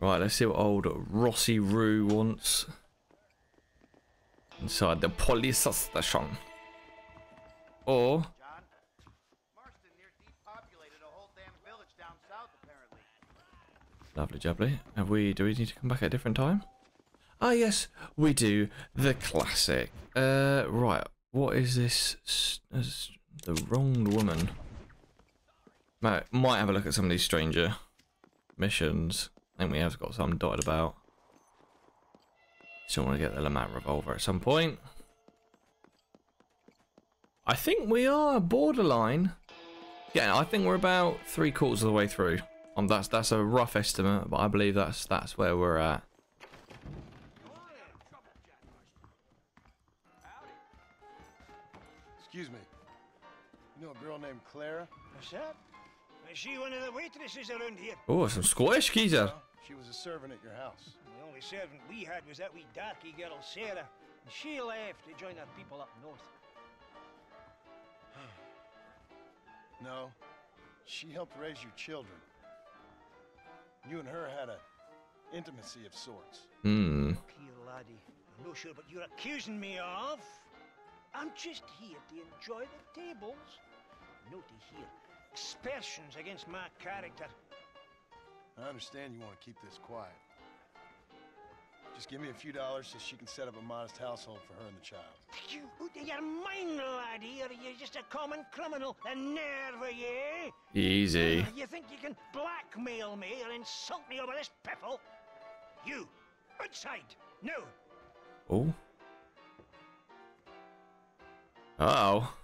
Right, let's see what old Rossi Roo wants. Inside the police station. Or John? Marston depopulated a whole damn village down south, apparently. Lovely jubbly. Have we do we need to come back at a different time? Ah yes, we do. The classic. Uh right. What is this? S- s- The wronged woman. Might, might have a look at some of these stranger missions. I think we have got some dotted about. Still want to get the LeMat revolver at some point. I think we are borderline. Yeah, I think we're about three quarters of the way through. Um, that's that's a rough estimate, but I believe that's that's where we're at. Excuse me. You know a girl named Clara? What's that? Is she one of the waitresses around here? Oh, some Scottish geezer. Well, she was a servant at your house. The only servant we had was that wee darky girl, Sarah. And she left to join her people up north. No, she helped raise your children. You and her had a intimacy of sorts. Hmm. Here, laddie. I'm not sure what you're accusing me of. I'm just here to enjoy the tables. Not to hear aspersions against my character. I understand you want to keep this quiet. Just give me a few dollars so she can set up a modest household for her and the child. You, you're mine, laddie, or you're just a common criminal. A nerve, are you? Easy. You think you can blackmail me or insult me over this piffle? You, outside, no. Oh. Uh oh.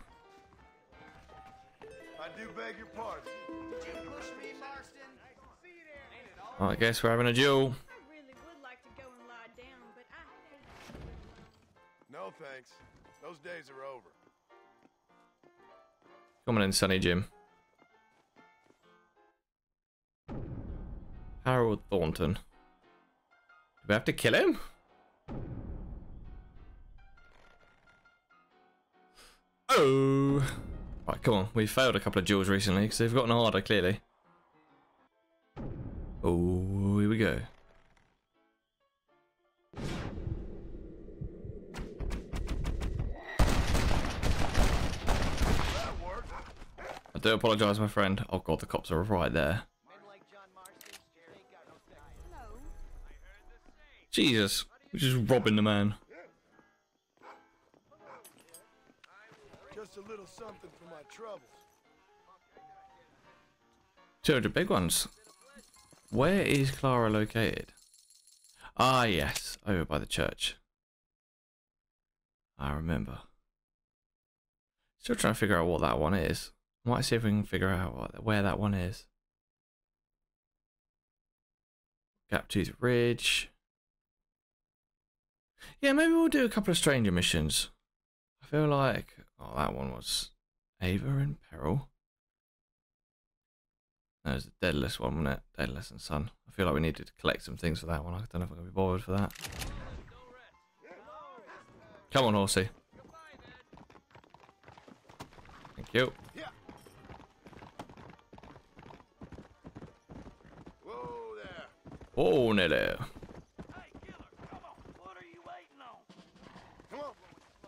I do beg your pardon. Did you Push me, Marston. I guess we're having a duel. I really like to go and lie down, but I hate No thanks. Those days are over. Come on in, Sunny Jim. Harold Thornton. Do we have to kill him? Oh. Right, come on. We've failed a couple of duels recently because they've gotten harder, clearly. Oh, here we go. I do apologise, my friend. Oh god, the cops are right there. Men like John Marston, they ain't got no style. Hello. Jesus, we're just robbing the man. Just a little something for my troubles. 200 big ones. Where is Clara located? Ah, yes, over by the church. I remember. Still trying to figure out what that one is. Might see if we can figure out what, where that one is. Gaptooth Ridge. Yeah, maybe we'll do a couple of stranger missions. I feel like oh that one was Eva in peril. That was the Deadalus one, wasn't it? Deadalus and Son. I feel like we needed to collect some things for that one. I don't know if I'm gonna be bothered for that. Come on, horsey. Thank you. Oh, Nelly. Hey, killer, come on. What are you waiting on? Come on.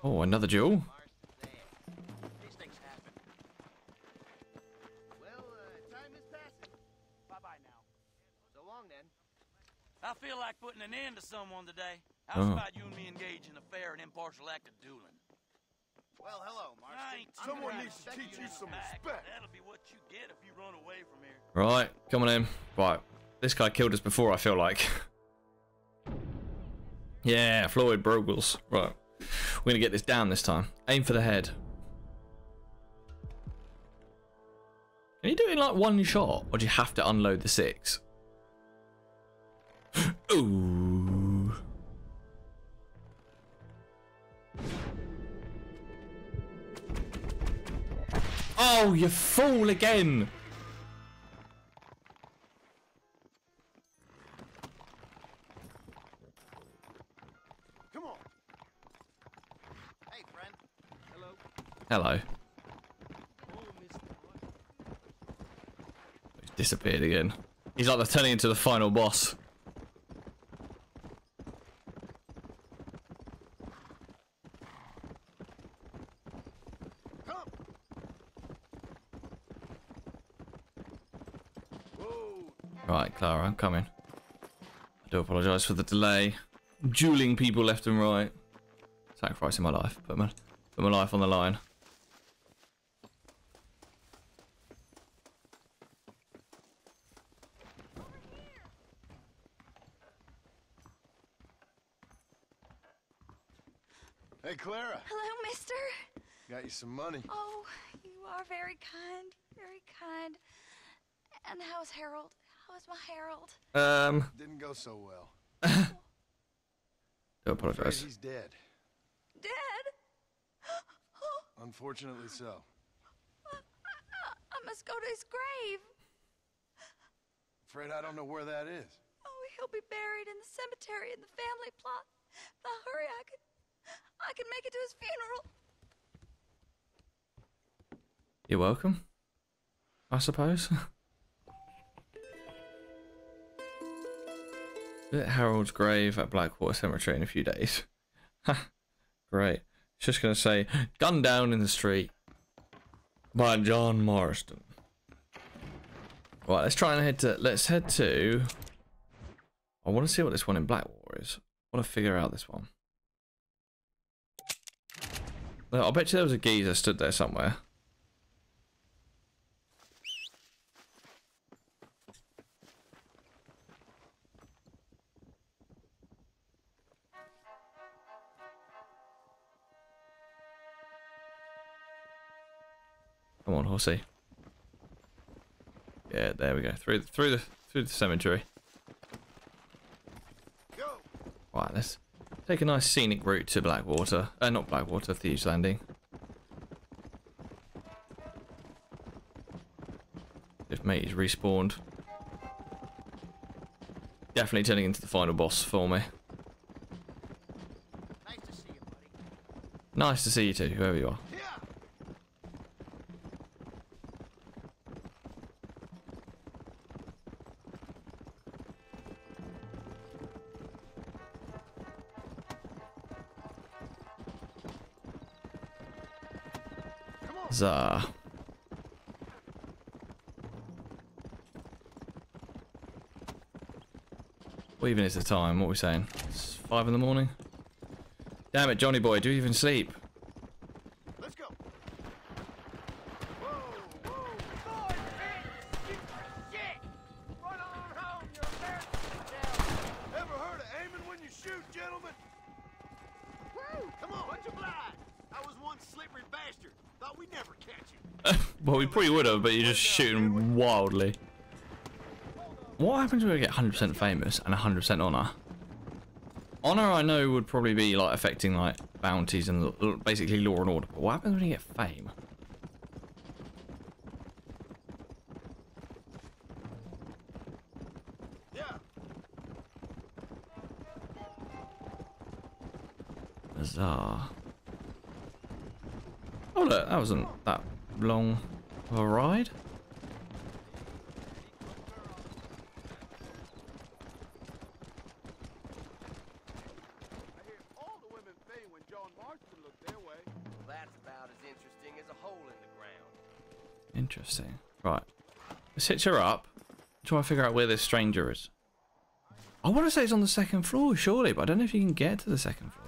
Oh, another duel. I feel like putting an end to someone today. How's Oh. about you and me engage in a fair and impartial act of dueling? Well, hello, Marston. I ain't Someone needs to teach you now. some Back. respect. That'll be what you get if you run away from here. Right, come on in. Right, this guy killed us before. I feel like. yeah, Floyd Brogles. Right, we're gonna get this down this time. Aim for the head. Can you do it in like one shot, or do you have to unload the six? Ooh. Oh, you fool again! Come on. Hey, friend. Hello. Hello. He's disappeared again. He's like the turning into the final boss. Right, Clara, I'm coming. I do apologise for the delay. Dueling people left and right. Sacrificing my life. Put my, put my life on the line. Hey, Clara. Hello, mister. Got you some money. Oh, you are very kind. Very kind. And how's Harold? How's my Harold? Um, Didn't go so well. do Afraid apologise. he's dead. Dead? Unfortunately so. I, I must go to his grave. Afraid I don't know where that is. Oh, he'll be buried in the cemetery in the family plot. If I hurry, I could, I could make it to his funeral. You're welcome. I suppose. Visit Harold's grave at Blackwater Cemetery in a few days. Great. Just gonna say, "Gunned down in the street by John Marston." Right, let's try and head to. Let's head to. I want to see what this one in Blackwater is. I want to figure out this one. I bet you there was a geezer stood there somewhere. Come on, horsey. Yeah, there we go. Through the, through the through the cemetery. Right, let's take a nice scenic route to Blackwater. Uh, not Blackwater, Thieves Landing. If mate is respawned. Definitely turning into the final boss for me. Nice to see you, buddy. Nice to see you too, whoever you are. Yeah. Uh, Zah. What even is the time? What are we saying? It's five in the morning? Damn it, Johnny boy, do you even sleep? Let's go. Whoa, whoa. Boys, man! Shit! Run on home, you're embarrassing Ever heard of aiming when you shoot, gentlemen? Woo! Come on, bunch of blind! I was one slippery bastard. Thought we'd never catch you. well, we probably would have, but you're just shooting wildly. What happens when we get 100% famous and 100% honor? Honor, I know, would probably be like affecting like bounties and basically law and order. But what happens when you get fame? Yeah. Bizarre. Oh look, that wasn't that long of a ride. I hear all the women faint when John Marston looked their way. That's about as interesting as a hole in the ground. Interesting. Right. Let's hitch her up. Try to figure out where this stranger is. I want to say it's on the second floor, surely, but I don't know if you can get to the second floor.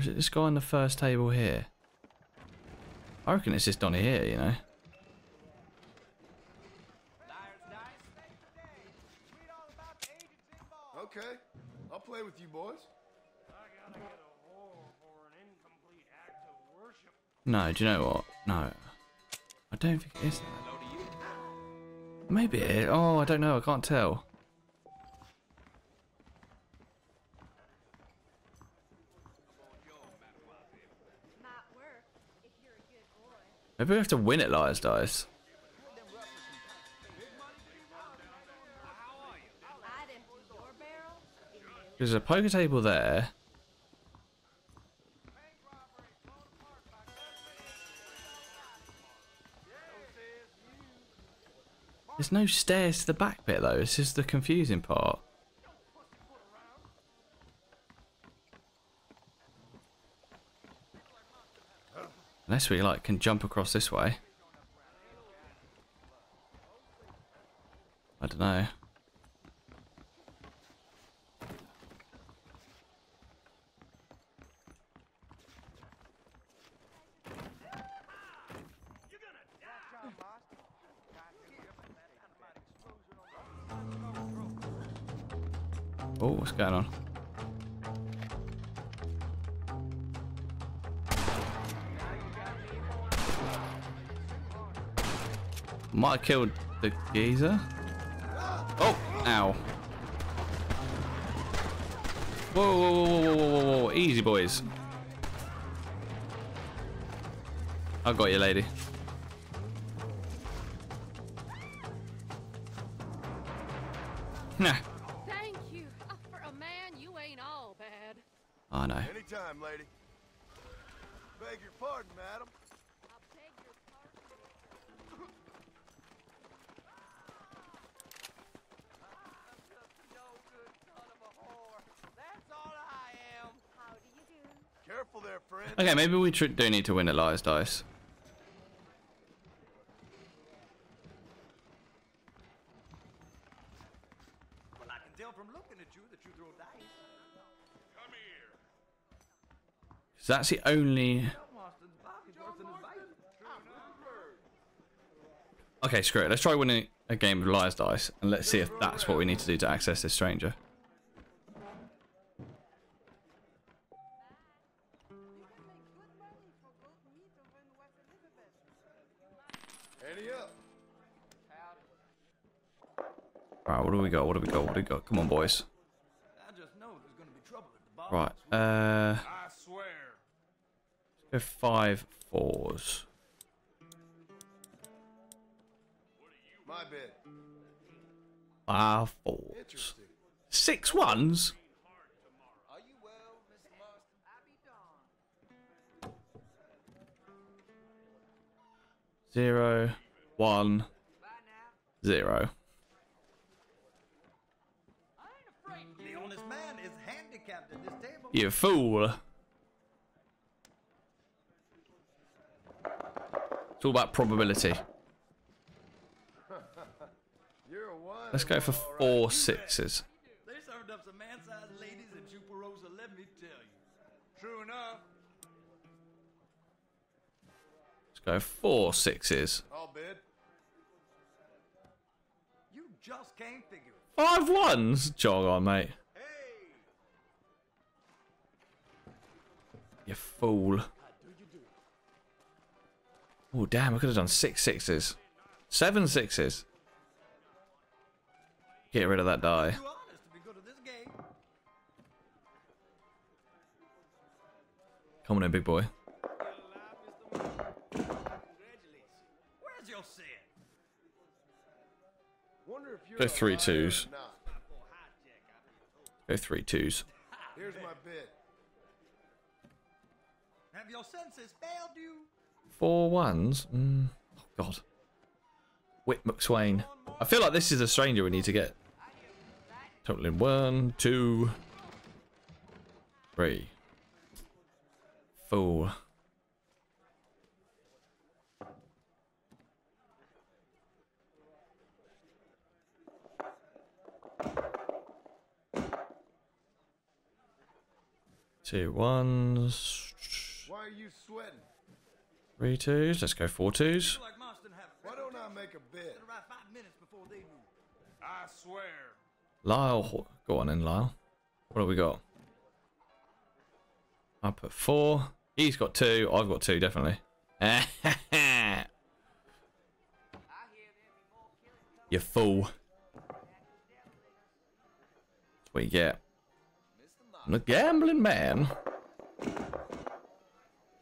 Or is it this guy on the first table here? I reckon it's just on here, you know. Okay. I'll play with you boys. No, do you know what? No. I don't think it is that. Maybe it is. Oh, I don't know. I can't tell. Might work if you're a good boy. Maybe we have to win at Liar's Dice. There's a poker table there. There's no stairs to the back bit though. This is the confusing part. Unless we like can jump across this way. I don't know. Oh, what's going on? Might have killed the geezer. Oh, ow. Whoa, whoa, whoa, whoa, whoa, whoa, whoa, easy boys. I got you, lady. Nah. Thank you. Oh, for a man, you ain't all bad. I know. Anytime, lady. Beg your pardon, madam. I'll beg your pardon. Careful there, friend. Okay, maybe we tr- do need to win at Liar's Dice. Well, I can tell from looking at you that you throw dice. 'Cause that's the only... Marston's pocket's worse than his bite. Okay, screw it. Let's try winning a game of Liar's Dice, and let's see if that's what we need to do to access this stranger. Any up? Right, what do we got? What do we got? What do we got? Come on, boys. I just know there's gonna be trouble at the bar. Right, uh... I swear. Go five fours. My bid. Five fours. Interesting. Six ones? Zero, one, zero. The honest man is handicapped at this table. You fool. It's all about probability. You're a. Let's go for four sixes. They served up some man-sized ladies in Chuparosa, let me tell you. True enough. Let's go four sixes. Oh, I'll bid. You just can't figure it. Five ones? Jog on, mate. Hey, You fool. Oh, damn, I could have done six sixes. Seven sixes. Get rid of that die. too honest to be good at this game. Come on in, big boy. Where's your set? Wonder if you're Go a three liar or twos. not. Go three twos. Here's my bid. Have your senses failed you? Four ones? Mm. Oh, God. Whit McSwain. I feel like this is a stranger we need to get. Totaling one, two, three. Fool. Two ones. Why are you sweating? Three twos. Let's go four twos. Like Why don't I make a bid? right five minutes before they move. I swear. Lyle, go on in, Lyle. What have we got? I put four. He's got two. I've got two, definitely. you fool. That's what you get. I'm a gambling man.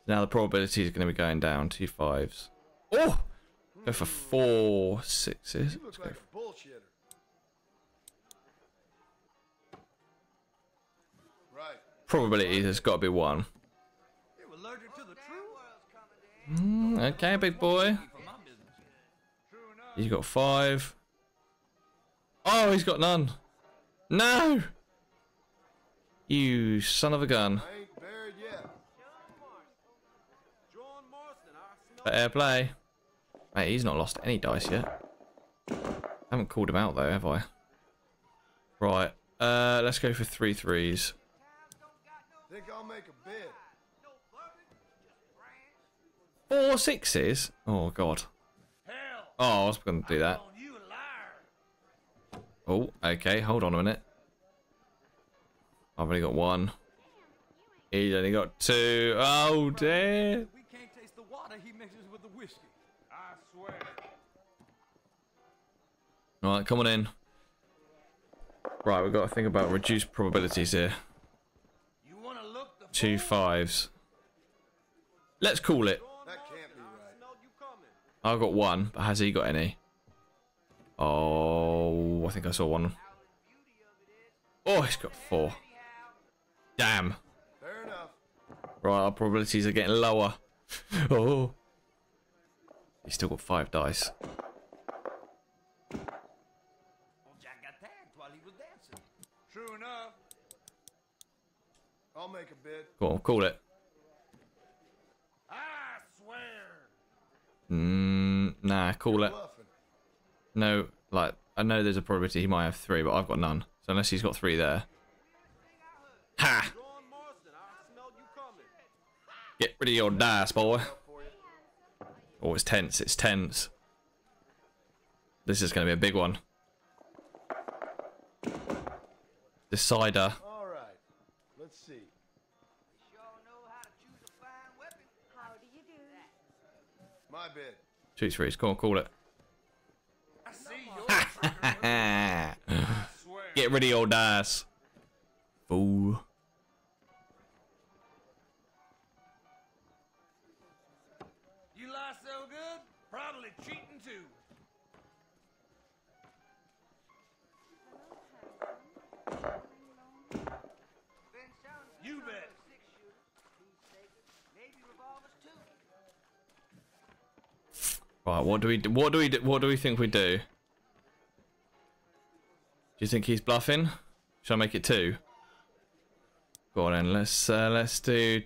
Now the probability is going to be going down. Two fives. Oh! Go for four sixes. You look like a bullshitter. Right. Probability has got to be one. You're allergic to the truth? Mm, okay, big boy. For my business. True enough. He's got five. Oh, he's got none. No! You son of a gun. I ain't buried yet. John Marston, Fair play. Mate, he's not lost any dice yet. haven't called him out though, have I? Right. Uh, let's go for three threes. Think I'll make a bid. Four sixes? Oh, God. Oh, I was going to do that. Oh, okay. Hold on a minute. I've only got one. He's only got two. Oh, dear. We can't taste the water he mixes with the whiskey. I swear. Right, come on in. Right, we've got to think about reduced probabilities here. You want to look the Two fives. Let's call it. That can't be right. smelled you coming. I've got one, but has he got any? Oh, I think I saw one. Oh, he's got four. Damn. Fair enough. Right, our probabilities are getting lower. oh. He's still got five dice. Jack got tagged while he was dancing. True enough. I'll make a bid. Go on, call it. I swear. Mm, nah, call it. Bluffing. No, like, I know there's a probability he might have three, but I've got none. So unless he's got three there. Ha! John Marston, I smelled you coming. Get rid of your dice, boy. Oh, it's tense. It's tense. This is going to be a big one. Decider. All right. Let's see. Sure know how to choose a fine weapon. How do you do? My bid. Two threes. Go on, call it. I see your trickery. I swear. Get rid of your dice. Fool. So good, probably cheating too. You bet. Right, what do we do? What do we do? What do we think we do? Do you think he's bluffing? Should I make it two? Go on then. Let's uh, let's do.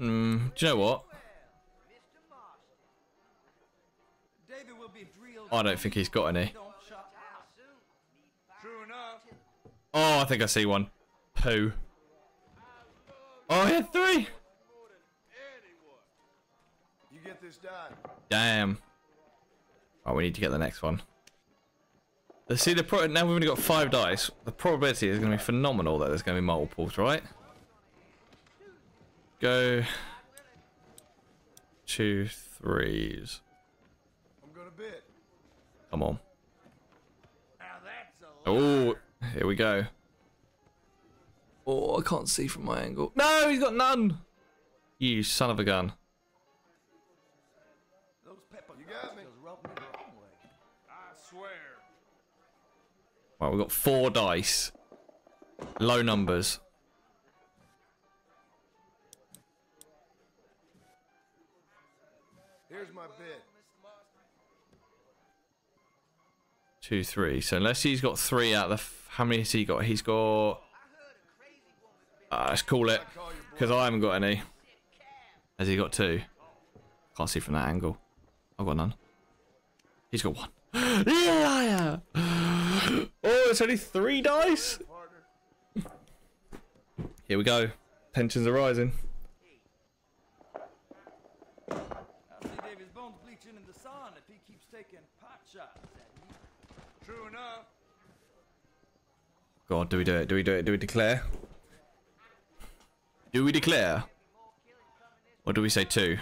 Mm, do you know what? I don't think he's got any. Don't shut out. True enough. Oh, I think I see one. Poo. Oh, I had three. You get this done. Damn. Right, we need to get the next one. Let's see the pro. Now we've only got five dice. The probability is going to be phenomenal that there's going to be multiples, right? Go. Two threes. I'm gonna bid. Come on. Now that's a Oh, here we go. Oh, I can't see from my angle. No, he's got none. You son of a gun. Those pepper You got me. crystals rub me the wrong way. I swear. Right, we've got four dice. Low numbers. Two, three. So unless he's got three out of the... How many has he got? He's got... Uh, let's call it. Because I haven't got any. Has he got two? Can't see from that angle. I've got none. He's got one. Liar! Oh, it's only three dice? Here we go. Tensions are rising. I see bones bleaching in the sun if he keeps taking pot shots. True enough. God, do we do it? Do we do it? Do we declare? Do we declare? Or do we say two?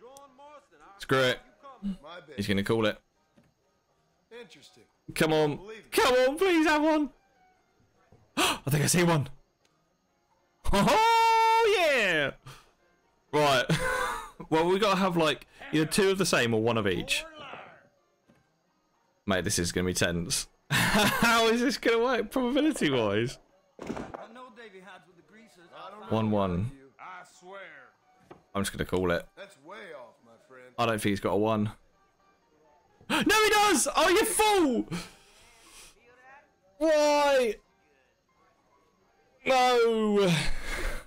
John Marston, Screw it. He's gonna call it. Interesting. Come on. Come on, please have one. I think I see one. Oh, yeah. Right. well, we got to have like either two of the same or one of each. Mate, this is going to be tense. How is this going to work probability wise? I know Davy hides with the greasers. I don't know 1 1. I swear. I'm just going to call it. I don't think he's got a 1. no, he does! Oh, you fool! Why? No!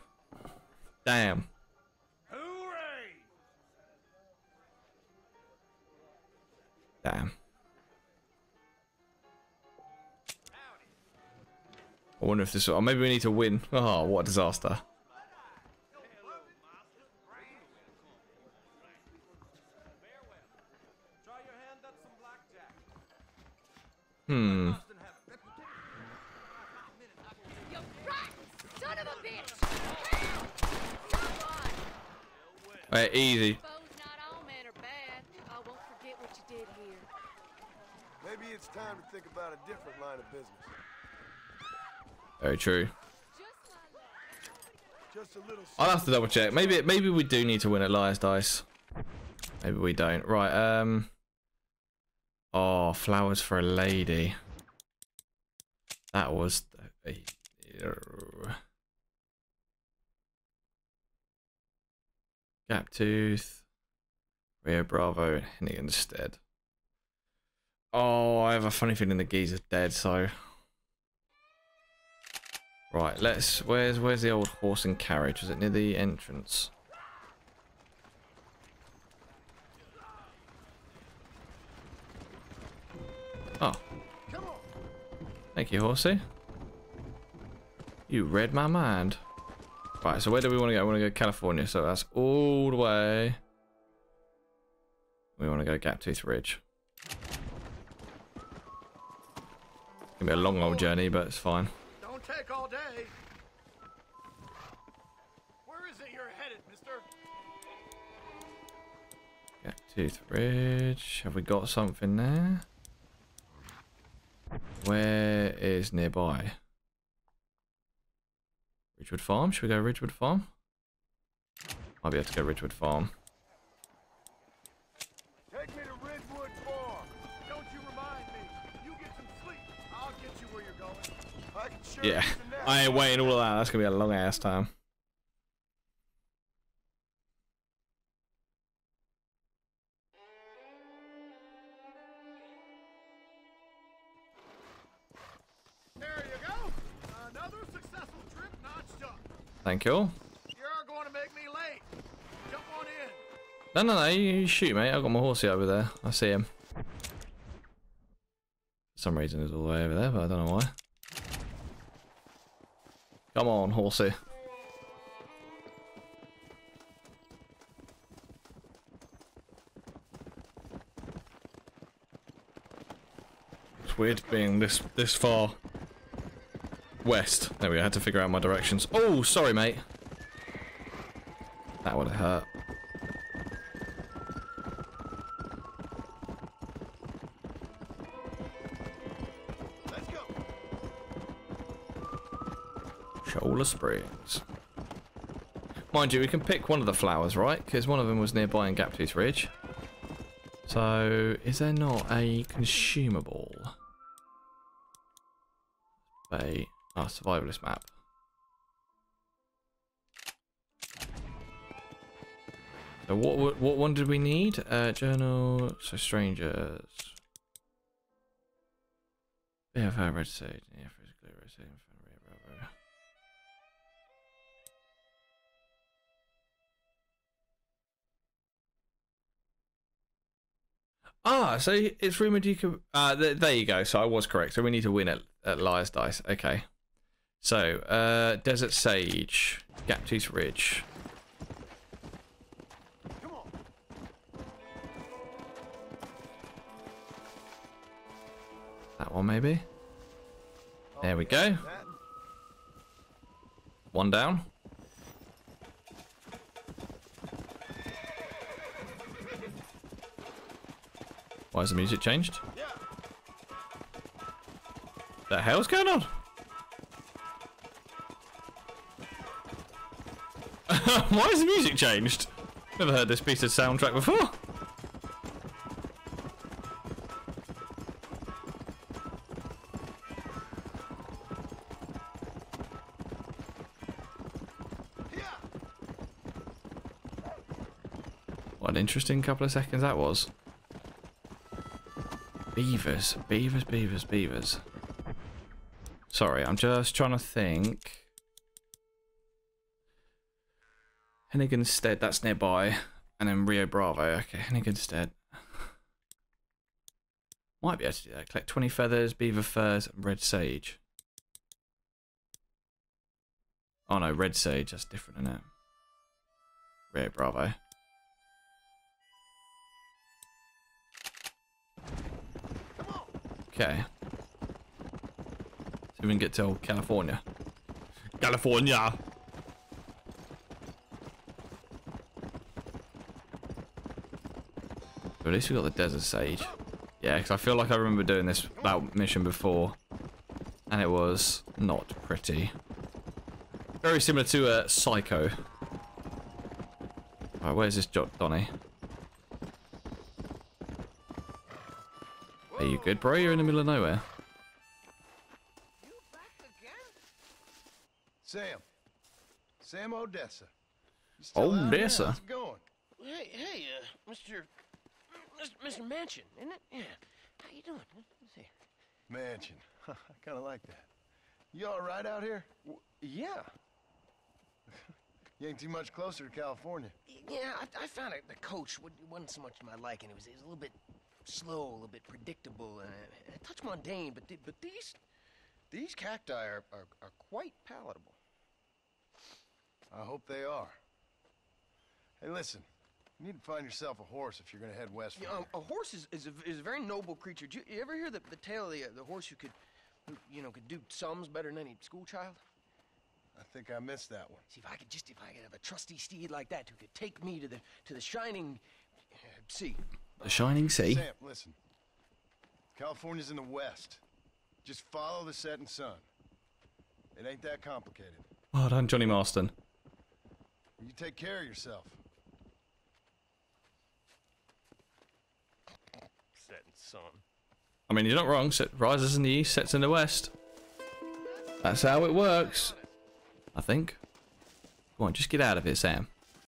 Damn. Damn. I wonder if this. Oh, maybe we need to win. Oh, what a disaster. Try your hand at some blackjack. Hmm. Boston have a reputation. You rotten son of a bitch! Come on! Right, easy. Suppose not all men are bad. I won't forget what you did here. Maybe it's time to think about a different line of business. Very true. Just my luck. Just a little. I'll have to double check. Maybe maybe we do need to win at Liar's Dice. Maybe we don't. Right, um Oh, flowers for a lady. That was Gap Tooth, Rio Bravo, and Hennigan's Stead. Oh, I have a funny feeling the geezer's dead, so Right, let's. Where's where's the old horse and carriage? Was it near the entrance? Oh, thank you, horsey. You read my mind. Right, so where do we want to go? I want to go California, so that's all the way. We want to go Gaptooth Ridge. Gonna be a long old journey, but it's fine. Don't take all day. Where is it you're headed, mister? Ridge. Have we got something there? Where is nearby? Ridgewood Farm? Should we go Ridgewood Farm? Might be able to go Ridgewood Farm. Yeah, use a nap. I ain't waiting all of that. That's gonna be a long ass time. There you go. Another successful trip notched up. Thank you. You're going to make me late. Jump on in. No, no, no. You you shoot, mate. I've got my horsey over there. I see him. For some reason, he's all the way over there, but I don't know why. Come on, horsey. It's weird being this this far west. There we go. I had to figure out my directions. Oh, sorry, mate. That would have hurt. Cholla Springs. Mind you, we can pick one of the flowers, right? Because one of them was nearby in Gaptooth Ridge. So, is there not a consumable? A survivalist map. So what what one did we need? Uh, journal. So strangers. Yeah, if I read say, yeah, physically read say, Ah, so it's rumored you could. Uh, th- there you go. So I was correct. So we need to win at, at Liar's Dice. Okay. So, uh, Desert Sage, Gaptooth Ridge. That one maybe. There we go. One down. Why has the music changed? The hell's going on? Why has the music changed? Never heard this piece of soundtrack before. What an interesting couple of seconds that was. Beavers, beavers, beavers, beavers. Sorry, I'm just trying to think. Hennigan's Stead, that's nearby. And then Rio Bravo. Okay, Hennigan's Stead. Might be able to do that. Collect 20 feathers, beaver furs, and red sage. Oh no, red sage, that's different, isn't it? Rare Bravo. Okay. So we can get to California. California! But at least we got the desert sage. Yeah, because I feel like I remember doing this that mission before. And it was not pretty. Very similar to uh, Psycho. Alright, where's this Donny? Are you good, bro? You're in the middle of nowhere. Sam. Sam Odessa. You still out here? Odessa? How's it going? Hey, hey, uh, Mr. Mr. Mr. Mansion, isn't it? Yeah. How you doing? Let's see. Mansion. I kind of like that. You all right out here? Yeah. You ain't too much closer to California. Yeah, I, I found it. The coach wa- wasn't so much to my liking. It was, it was a little bit slow, a little bit predictable, and a, a touch mundane. But but these these cacti are, are, are quite palatable. I hope they are. Hey, listen. You need to find yourself a horse if you're gonna head west know, here. a horse is, is, a, is a very noble creature. Did you, you ever hear the, the tale of the, uh, the horse who could, who, you know, could do sums better than any school child? I think I missed that one. See, if I could just, if I could have a trusty steed like that who could take me to the, to the shining uh, sea. The Shining Sea. Sam, listen. California's in the west. Just follow the setting sun. It ain't that complicated. Well done, Johnny Marston. You take care of yourself. Setting sun. I mean, you're not wrong. Set rises in the east, sets in the west. That's how it works. I think. Come on, just get out of here, Sam.